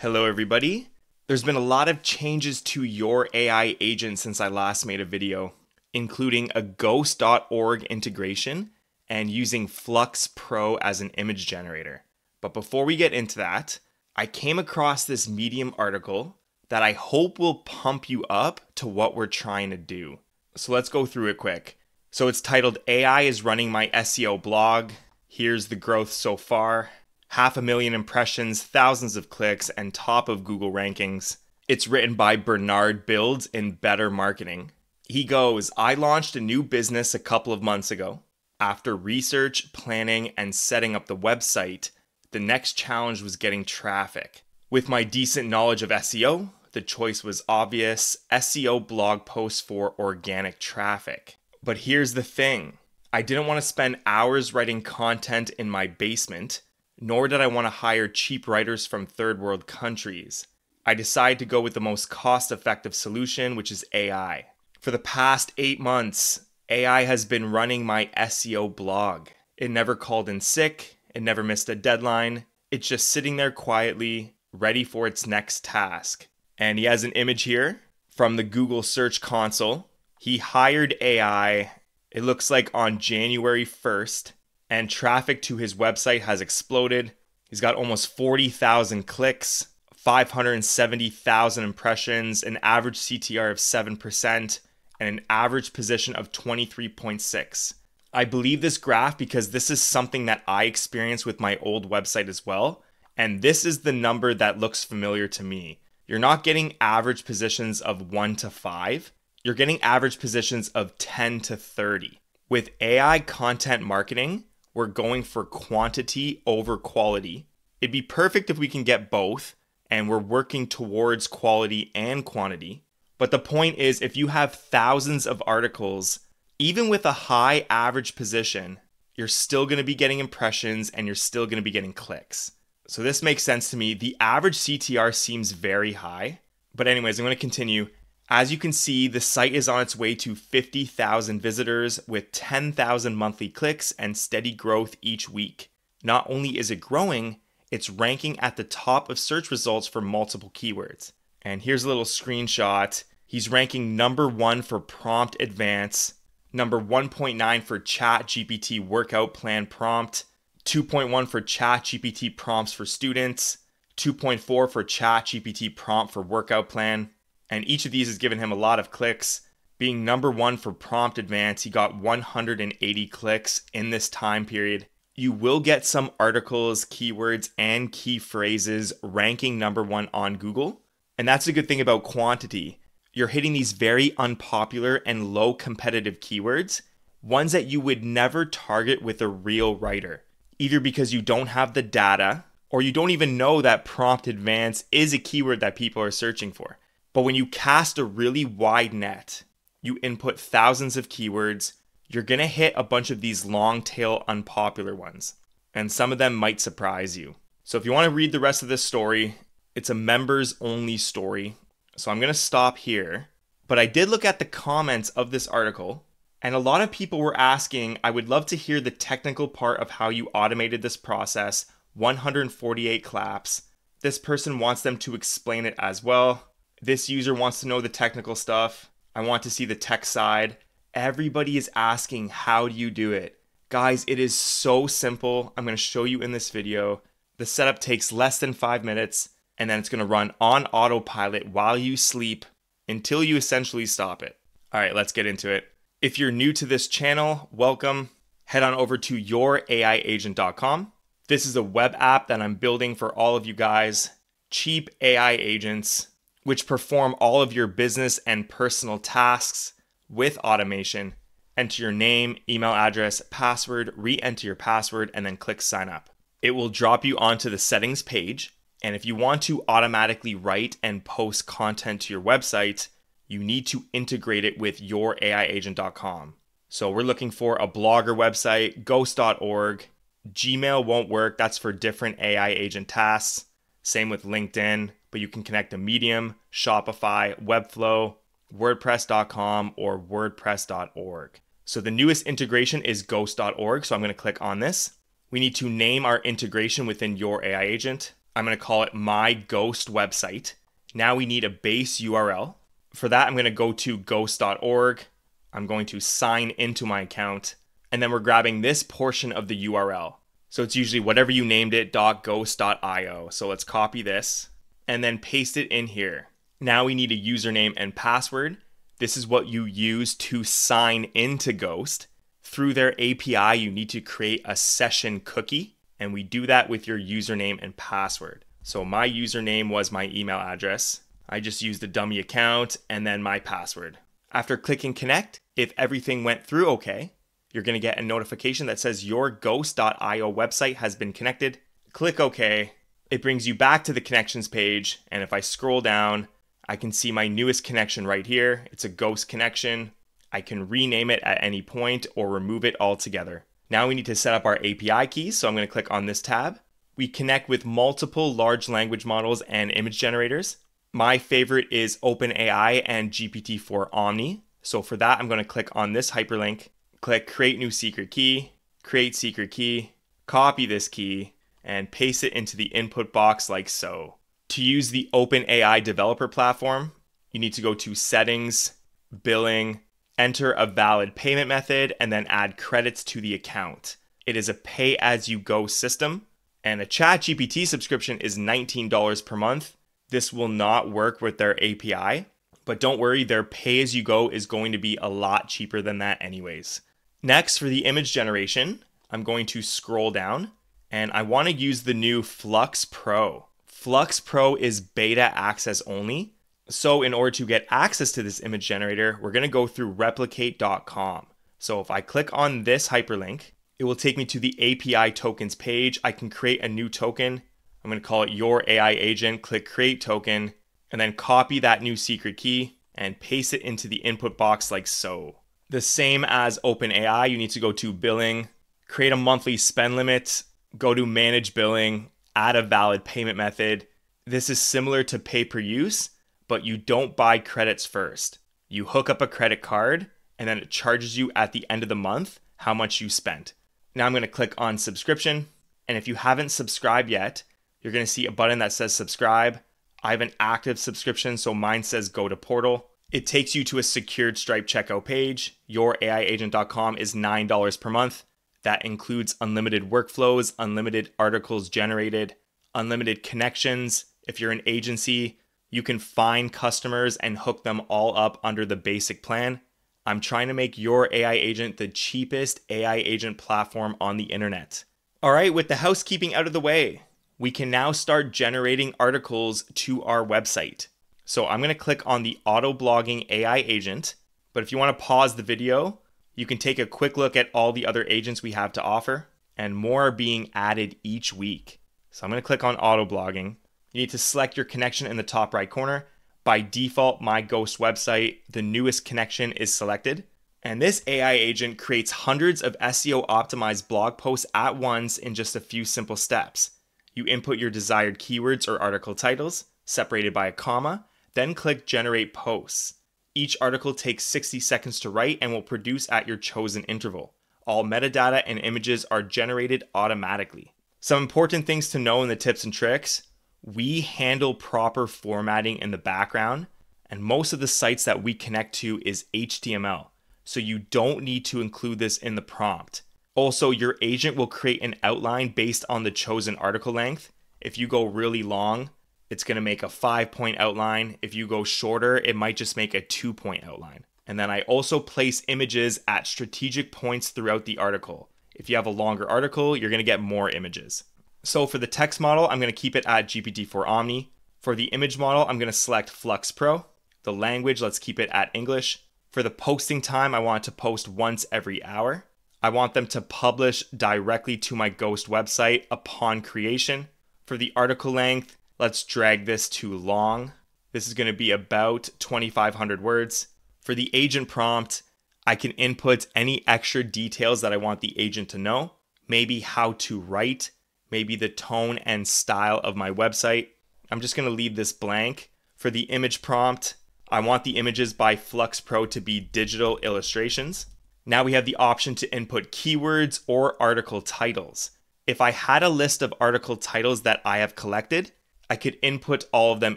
Hello, everybody. There's been a lot of changes to your AI agent since I last made a video, including a ghost.org integration and using Flux Pro as an image generator. But before we get into that, I came across this Medium article that I hope will pump you up to what we're trying to do. So let's go through it quick. So it's titled AI is running my SEO blog. Here's the growth so far half a million impressions, thousands of clicks, and top of Google rankings. It's written by Bernard Builds in Better Marketing. He goes, I launched a new business a couple of months ago. After research, planning, and setting up the website, the next challenge was getting traffic. With my decent knowledge of SEO, the choice was obvious SEO blog posts for organic traffic. But here's the thing I didn't want to spend hours writing content in my basement nor did I want to hire cheap writers from third world countries. I decided to go with the most cost effective solution, which is AI. For the past eight months, AI has been running my SEO blog. It never called in sick, it never missed a deadline. It's just sitting there quietly, ready for its next task. And he has an image here from the Google Search Console. He hired AI, it looks like on January 1st, and traffic to his website has exploded. He's got almost 40,000 clicks, 570,000 impressions, an average CTR of 7%, and an average position of 23.6. I believe this graph because this is something that I experienced with my old website as well. And this is the number that looks familiar to me. You're not getting average positions of 1 to 5, you're getting average positions of 10 to 30. With AI content marketing, we're going for quantity over quality. It'd be perfect if we can get both, and we're working towards quality and quantity. But the point is, if you have thousands of articles, even with a high average position, you're still going to be getting impressions and you're still going to be getting clicks. So this makes sense to me. The average CTR seems very high. But, anyways, I'm going to continue. As you can see, the site is on its way to 50,000 visitors with 10,000 monthly clicks and steady growth each week. Not only is it growing, it's ranking at the top of search results for multiple keywords. And here's a little screenshot. He's ranking number one for prompt advance, number 1.9 for chat GPT workout plan prompt, 2.1 for chat GPT prompts for students, 2.4 for chat GPT prompt for workout plan, and each of these has given him a lot of clicks. Being number one for prompt advance, he got 180 clicks in this time period. You will get some articles, keywords, and key phrases ranking number one on Google. And that's a good thing about quantity. You're hitting these very unpopular and low competitive keywords, ones that you would never target with a real writer, either because you don't have the data or you don't even know that prompt advance is a keyword that people are searching for. But when you cast a really wide net, you input thousands of keywords, you're going to hit a bunch of these long tail unpopular ones. And some of them might surprise you. So if you want to read the rest of this story, it's a members only story. So I'm going to stop here. But I did look at the comments of this article, and a lot of people were asking, I would love to hear the technical part of how you automated this process 148 claps. This person wants them to explain it as well. This user wants to know the technical stuff. I want to see the tech side. Everybody is asking, how do you do it? Guys, it is so simple. I'm going to show you in this video. The setup takes less than five minutes, and then it's going to run on autopilot while you sleep until you essentially stop it. All right, let's get into it. If you're new to this channel, welcome. Head on over to youraiagent.com. This is a web app that I'm building for all of you guys. Cheap AI agents which perform all of your business and personal tasks with automation. Enter your name, email address, password, re enter your password, and then click sign up. It will drop you onto the settings page. And if you want to automatically write and post content to your website, you need to integrate it with youraiagent.com. So we're looking for a blogger website, ghost.org. Gmail won't work, that's for different AI agent tasks. Same with LinkedIn, but you can connect to Medium, Shopify, Webflow, WordPress.com, or WordPress.org. So the newest integration is Ghost.org. So I'm going to click on this. We need to name our integration within your AI agent. I'm going to call it my ghost website. Now we need a base URL. For that, I'm going to go to ghost.org. I'm going to sign into my account, and then we're grabbing this portion of the URL. So it's usually whatever you named it, .ghost.io. So let's copy this and then paste it in here. Now we need a username and password. This is what you use to sign into Ghost. Through their API, you need to create a session cookie, and we do that with your username and password. So my username was my email address. I just used a dummy account and then my password. After clicking connect, if everything went through okay, you're going to get a notification that says your ghost.io website has been connected. Click OK. It brings you back to the connections page. And if I scroll down, I can see my newest connection right here. It's a ghost connection. I can rename it at any point or remove it altogether. Now we need to set up our API keys. So I'm going to click on this tab. We connect with multiple large language models and image generators. My favorite is OpenAI and GPT-4 Omni. So for that, I'm going to click on this hyperlink click create new secret key, create secret key, copy this key, and paste it into the input box like so. To use the OpenAI developer platform, you need to go to settings, billing, enter a valid payment method, and then add credits to the account. It is a pay as you go system, and a ChatGPT subscription is $19 per month. This will not work with their API, but don't worry, their pay as you go is going to be a lot cheaper than that, anyways. Next, for the image generation, I'm going to scroll down and I want to use the new Flux Pro. Flux Pro is beta access only. So, in order to get access to this image generator, we're going to go through replicate.com. So, if I click on this hyperlink, it will take me to the API tokens page. I can create a new token. I'm going to call it your AI agent. Click create token and then copy that new secret key and paste it into the input box like so. The same as OpenAI, you need to go to billing, create a monthly spend limit, go to manage billing, add a valid payment method. This is similar to pay per use, but you don't buy credits first. You hook up a credit card and then it charges you at the end of the month how much you spent. Now I'm going to click on subscription. And if you haven't subscribed yet, you're going to see a button that says subscribe. I have an active subscription, so mine says go to portal. It takes you to a secured Stripe checkout page. Your YourAIagent.com is $9 per month. That includes unlimited workflows, unlimited articles generated, unlimited connections. If you're an agency, you can find customers and hook them all up under the basic plan. I'm trying to make your AI agent the cheapest AI agent platform on the internet. All right, with the housekeeping out of the way, we can now start generating articles to our website. So I'm going to click on the auto blogging AI agent. But if you want to pause the video, you can take a quick look at all the other agents we have to offer, and more are being added each week. So I'm going to click on auto blogging. You need to select your connection in the top right corner. By default, my Ghost website, the newest connection is selected. And this AI agent creates hundreds of SEO optimized blog posts at once in just a few simple steps. You input your desired keywords or article titles, separated by a comma, then click Generate Posts. Each article takes 60 seconds to write and will produce at your chosen interval. All metadata and images are generated automatically. Some important things to know in the tips and tricks we handle proper formatting in the background, and most of the sites that we connect to is HTML, so you don't need to include this in the prompt. Also, your agent will create an outline based on the chosen article length. If you go really long, it's going to make a five point outline. If you go shorter, it might just make a two point outline. And then I also place images at strategic points throughout the article. If you have a longer article, you're going to get more images. So for the text model, I'm going to keep it at GPT-4 Omni. For the image model, I'm going to select Flux Pro. The language, let's keep it at English. For the posting time, I want to post once every hour. I want them to publish directly to my Ghost website upon creation. For the article length, Let's drag this to long. This is going to be about 2,500 words. For the agent prompt, I can input any extra details that I want the agent to know, maybe how to write, maybe the tone and style of my website. I'm just going to leave this blank. For the image prompt, I want the images by Flux Pro to be digital illustrations. Now we have the option to input keywords or article titles. if I had a list of article titles that I have collected, I could input all of them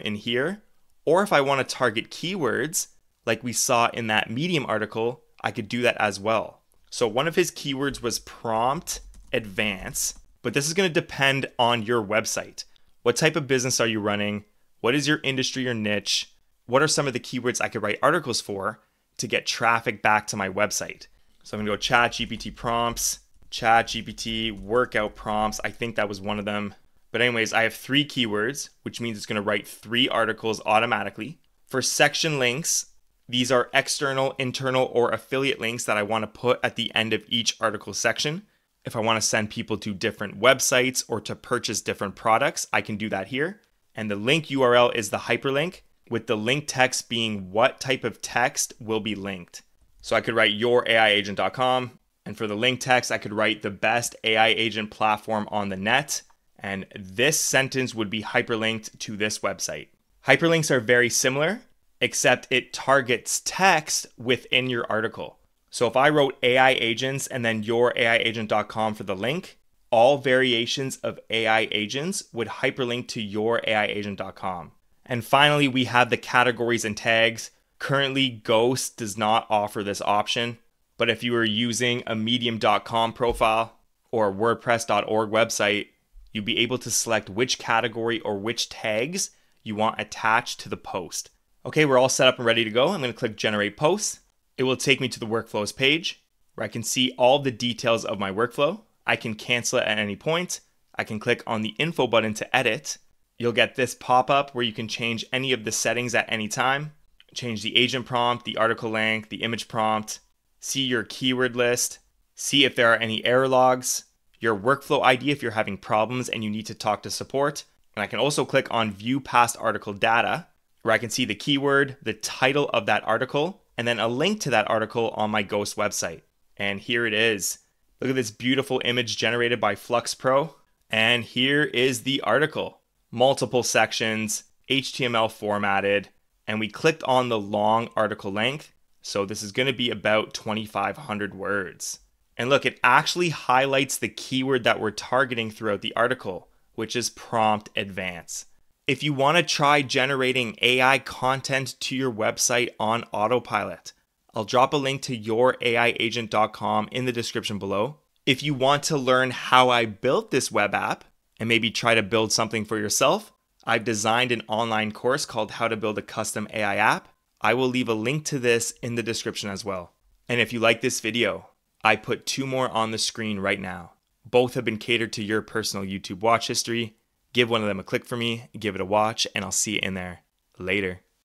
in here. Or if I want to target keywords, like we saw in that Medium article, I could do that as well. So one of his keywords was prompt advance, but this is going to depend on your website. What type of business are you running? What is your industry or niche? What are some of the keywords I could write articles for to get traffic back to my website? So I'm going to go chat GPT prompts, chat GPT workout prompts. I think that was one of them. But, anyways, I have three keywords, which means it's going to write three articles automatically. For section links, these are external, internal, or affiliate links that I want to put at the end of each article section. If I want to send people to different websites or to purchase different products, I can do that here. And the link URL is the hyperlink, with the link text being what type of text will be linked. So I could write youraiagent.com, and for the link text, I could write the best AI agent platform on the net. And this sentence would be hyperlinked to this website. Hyperlinks are very similar, except it targets text within your article. So if I wrote AI agents and then youraiagent.com for the link, all variations of AI agents would hyperlink to youraiagent.com. And finally, we have the categories and tags. Currently, Ghost does not offer this option, but if you are using a medium.com profile or wordpress.org website, you'd be able to select which category or which tags you want attached to the post. Okay, we're all set up and ready to go. I'm going to click Generate Posts. It will take me to the Workflows page where I can see all the details of my workflow. I can cancel it at any point. I can click on the Info button to edit. You'll get this pop up where you can change any of the settings at any time. Change the agent prompt, the article length, the image prompt, see your keyword list, see if there are any error logs, your workflow ID if you're having problems and you need to talk to support. And I can also click on View Past Article Data where I can see the keyword, the title of that article, and then a link to that article on my Ghost website. And here it is. Look at this beautiful image generated by Flux Pro. And here is the article. Multiple sections, HTML formatted, and we clicked on the long article length. So this is going to be about 2,500 words. And look, it actually highlights the keyword that we're targeting throughout the article, which is prompt advance. If you want to try generating AI content to your website on autopilot, I'll drop a link to youraiagent.com in the description below. If you want to learn how I built this web app and maybe try to build something for yourself, I've designed an online course called How to Build a Custom AI App. I will leave a link to this in the description as well. And if you like this video, I put two more on the screen right now. Both have been catered to your personal YouTube watch history Give one of them a click for me, give it a watch, and I'll see you in there. Later.